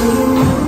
Senhor.